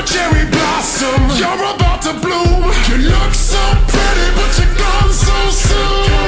a cherry blossom. You're about to bloom. You look so pretty but you're gone so soon.